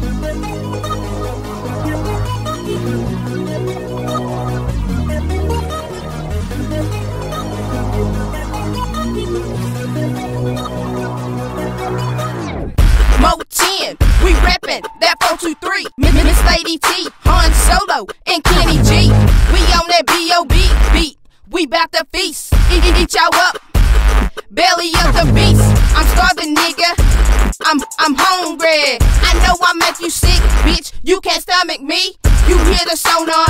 Mo 10, we reppin' that 423. Miss Lady T, Han Solo, and Kenny G. We on that B.O.B. beat. We bout to feast. Eat, eat, eat y'all up. Belly of the beast. I'm starving, nigga. I'm I'm hungry. I know I make you sick, bitch. You can't stomach me. You hear the sonar.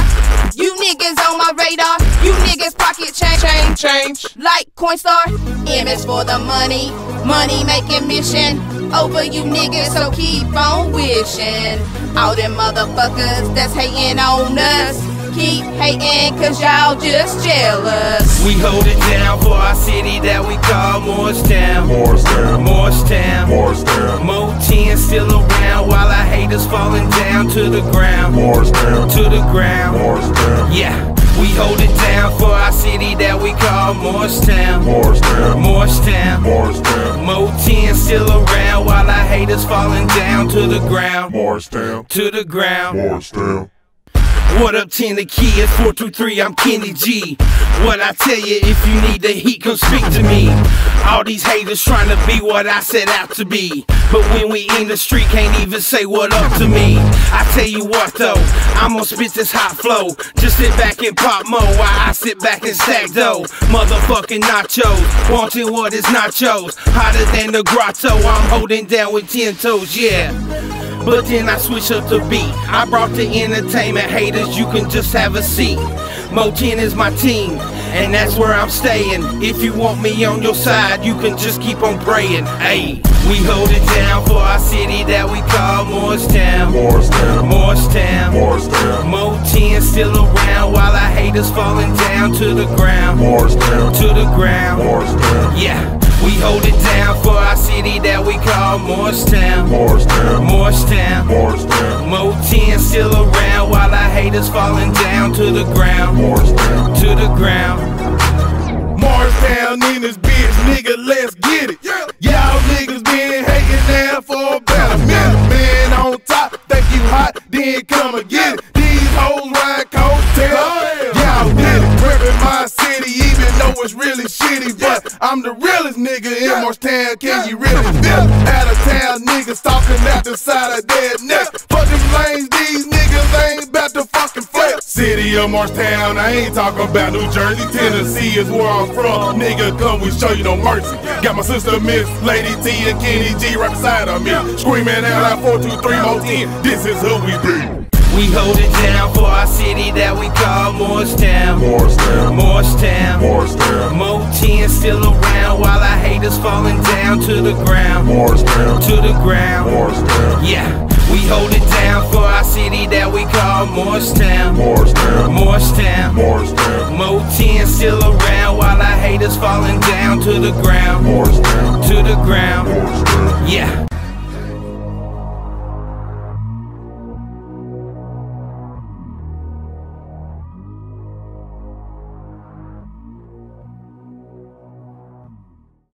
You niggas on my radar. You niggas pocket change, change, change. Like Coinstar. M is for the money. Money making mission. Over you niggas, so keep on wishing. All them motherfuckers that's hating on us. Keep hating cause y'all just jealous. We hold it down for our city that we call Morristown. Morristown, Morristown. Morristown, Mo-Tenn still around while our haters falling down to the ground. Morristown, To the ground. Morristown, Yeah, we hold it down for our city that we call Morristown. Morristown, Morristown. Morristown, Mo 10 still around while our haters falling down to the ground. Morristown, To the ground. Morristown. What up, 10 the kids? 423, I'm Kenny G. What I tell you, if you need the heat, come speak to me. All these haters trying to be what I set out to be. But when we in the street, can't even say what up to me. I tell you what though, I'm gonna spit this hot flow. Just sit back and pop mo while I sit back and stack dough. Motherfucking nachos, wanting what is nachos. Hotter than the grotto, I'm holding down with 10 toes, yeah. But then I switch up the beat. I brought the entertainment haters, you can just have a seat. Mo-Tenn is my team, and that's where I'm staying. If you want me on your side, you can just keep on praying. Hey, we hold it down for our city that we call Morristown. Morristown, Morristown. Morristown, Mo 10 still around while our haters falling down to the ground. Morristown, To the ground. Morristown, Yeah, we hold it down for city that we call Morristown. Morristown, Morristown. Morristown, Mo 10 still around while our haters falling down to the ground. Morristown, To the ground. Morristown in this bitch, nigga, let's get it. Y'all niggas been hating now for about a minute. Man on top, think you hot, then come and get it. It's really shitty. But I'm the realest nigga in Morristown, can you really feel it? Out of town niggas talking out the side of their neck. Fuck them lanes, these niggas ain't about to fucking flip. City of Morristown, I ain't talking about New Jersey. Tennessee is where I'm from. Nigga, come, we show you no mercy. Got my sister Miss Lady T and Kenny G right beside of me. Screaming out like 423 Mo-Tenn. This is who we be. We hold it down for our city that we call Morristown. Morristown, Morristown. Morristown, Mo 10 still around while our haters falling down to the ground. Morristown, To the ground. Morristown, Yeah, we hold it down for our city that we call Morristown. Morristown, Morristown. Morristown, Mo 10 still around while our haters falling down to the ground. Morristown, To the ground. Morristown. Yeah,